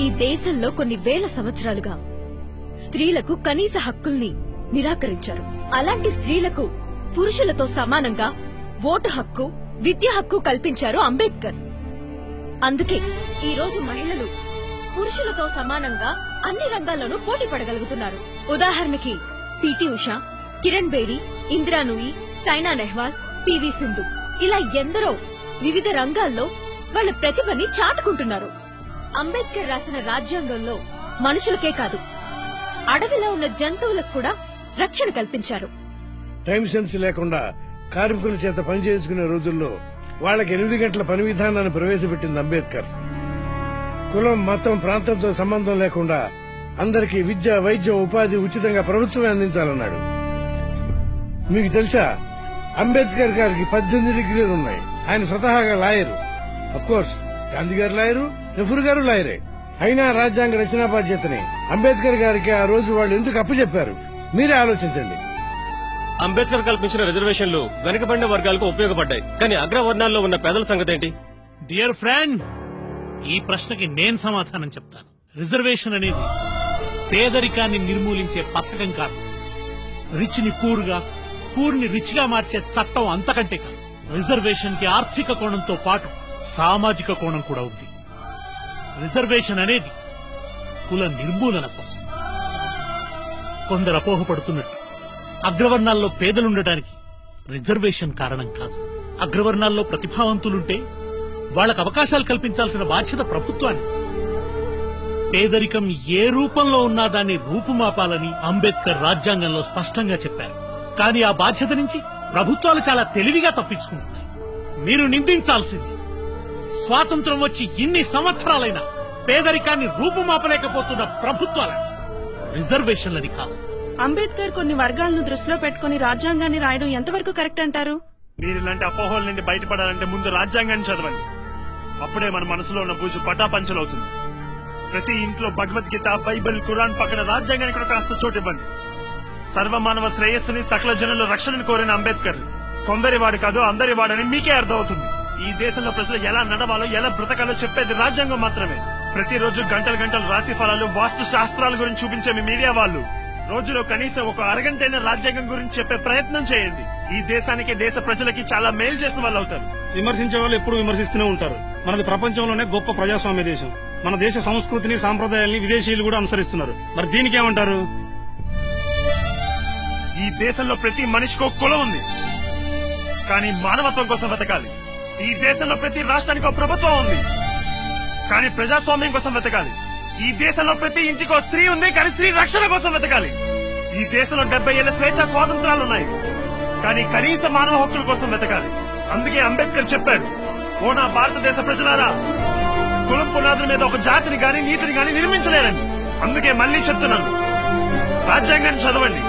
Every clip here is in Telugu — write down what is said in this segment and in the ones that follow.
ఈ దేశంలో కొన్ని వేల సంవత్సరాలుగా స్త్రీలకు కనీస హక్కుల్ని నిరాకరించారు. అలాంటి స్త్రీలకు పురుషులతో సమానంగా ఓటు హక్కు విద్య హక్కు కల్పించారు అంబేద్కర్. అందుకే ఈ రోజు మహిళలు పురుషులతో సమానంగా అన్ని రంగాల్లోనూ పోటీ పడగలుగుతున్నారు. ఉదాహరణకి P T Usha Kiran Bedi Indira Nooyi Saina Nehwal P V Sindhu ఇలా ఎందరో వివిధ రంగాల్లో వాళ్ళ ప్రతిభని చాటుకుంటున్నారు. అంబేద్కర్ రాసిన రాజ్యాంగంలో మనుషులకే కాదు అడవిలో ఉన్న జంతువులకు కూడా రక్షణ కల్పించారు. టైం సెన్స్ లేకుండా కార్మికుల చేత పని చేయించుకునే రోజుల్లో వాళ్ళకి ఎనిమిది గంటల పని విధానాన్ని ప్రవేశపెట్టింది అంబేద్కర్. కులం మతం ప్రాంతంతో సంబంధం లేకుండా అందరికీ విద్య వైద్యం ఉపాధి ఉచితంగా ప్రభుత్వమే అందించాలన్నాడు. మీకు తెలుసా అంబేద్కర్ గారికి పద్దెనిమిది డిగ్రీలు ఉన్నాయి. ఆయన స్వతహాగా లాయరు. కోర్స్ గాంధీ గారు లాయరు నెహ్రూ గారు లాయరే. అయినా రాజ్యాంగ రచనా బాధ్యతని అంబేద్కర్ గారికి ఆ రోజు వాళ్ళు ఎందుకు అప్పచెప్పారు? మీరే ఆలోచించండి. అంబేద్కర్ కల్పించిన రిజర్వేషన్లు వెనుకబడిన వర్గాలకు ఉపయోగపడ్డాయి. కానీ అగ్రవర్ణాల్లో ఉన్న పేదల సంగతి ఏంటి డియర్ ఫ్రెండ్ ఈ ప్రశ్నకి నేను సమాధానం చెప్తాను. రిజర్వేషన్ అనేది పేదరికాన్ని నిర్మూలించే పథకం కాదు. రిచ్ని పూర్గా పూర్ని రిచ్గా మార్చే చట్టం అంతకంటే కాదు. రిజర్వేషన్కి ఆర్థిక కోణంతో పాటు సామాజిక కోణం కూడా ఉంది. రిజర్వేషన్ అనేది కుల నిర్మూలన కోసం. కొందరు అపోహపడుతున్నట్టు అగ్రవర్ణాల్లో పేదలుండటానికి రిజర్వేషన్ కారణం కాదు. అగ్రవర్ణాల్లో ప్రతిభావంతులుంటే వాళ్ళకు అవకాశాలు కల్పించాల్సిన బాధ్యత ప్రభుత్వాన్ని పేదరికం ఏ రూపంలో ఉన్నా దాన్ని రూపుమాపాలని అంబేద్కర్ రాజ్యాంగంలో స్పష్టంగా చెప్పారు. కానీ ఆ బాధ్యత నుంచి ప్రభుత్వాలు చాలా తెలివిగా తప్పించుకుంటున్నాయి. మీరు నిందించాల్సింది స్వాతంత్రం వచ్చి ఇన్ని సంవత్సరాలైనా పేదరికాన్ని రూపుమాపలేకపోతున్న ప్రభుత్వాలని రిజర్వేషన్లని కాదు. అంబేద్కర్ కొన్ని వర్గాలను దృష్టిలో పెట్టుకుని రాజ్యాంగాన్ని రాయడం ఎంతవరకు కరెక్ట్ అంటారు? మీరు ఇలాంటి అపోహల నుండి బయటపడాలంటే ముందు రాజ్యాంగాన్ని చదవండి. అప్పుడే మన మనసులో ఉన్న బూజు పటాపంచలవుతుంది. ప్రతి ఇంట్లో భగవద్గీత బైబిల్ ఖురాన్ పక్కన రాజ్యాంగానికి కూడా కాస్త చోటు ఇవ్వండి సర్వమానవ శ్రేయస్సుని సకల జనుల రక్షణని కోరిన అంబేద్కర్ కొందరి వాడు కాదు అందరి వాడని మీకే అర్థమవుతుంది. ఈ దేశంలో ప్రజలు ఎలా నడవాలో ఎలా బ్రతకాలో చెప్పేది రాజ్యాంగం మాత్రమే. ప్రతిరోజు గంటలు గంటలు రాశి ఫలాలు వాస్తు శాస్త్రాల గురించి చూపించే మీ మీడియా వాళ్ళు. రోజులో కనీసం ఒక అరగంటైన రాజ్యాంగం గురించి చెప్పే ప్రయత్నం చేయండి. ఈ దేశానికి దేశ ప్రజలకి చాలా మేలు చేసిన వాళ్ళు అవుతారు. విమర్శించే వాళ్ళు ఎప్పుడు విమర్శిస్తూనే ఉంటారు. మనది ప్రపంచంలోనే గొప్ప ప్రజాస్వామ్య దేశం. మన దేశ సంస్కృతిని సాంప్రదాయాల్ని విదేశీయులు కూడా అనుసరిస్తున్నారు. మరి దీనికి ఏమంటారు? ఈ దేశంలో ప్రతి మనిషికి ఒక కులం ఉంది. కానీ మానవత్వం కోసం వెతకాలి ఈ దేశంలో ప్రతి రాష్ట్రానికి ఒక ప్రభుత్వం ఉంది. కానీ ప్రజాస్వామ్యం కోసం వెతకాలి. ఈ దేశంలో ప్రతి ఇంటికి ఒక స్త్రీ ఉంది కానీ స్త్రీ రక్షణ కోసం వెతకాలి. ఈ దేశంలో డెబ్బై ఏళ్ళ స్వేచ్ఛ స్వాతంత్రాలు ఉన్నాయి. కానీ కనీస మానవ హక్కుల కోసం వెతకాలి. అందుకే అంబేద్కర్ చెప్పాడు ఓ నా భారతదేశ ప్రజలారా కులం పునాదుల మీద ఒక జాతిని గాని నీతిని గాని నిర్మించలేరని అందుకే మళ్ళీ చెప్తున్నాను రాజ్యాంగాన్ని చదవండి.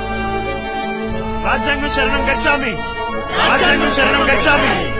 రాజ్యాంగం శరణం గచ్చామి. రాజ్యాంగం శరణం గచ్చామి.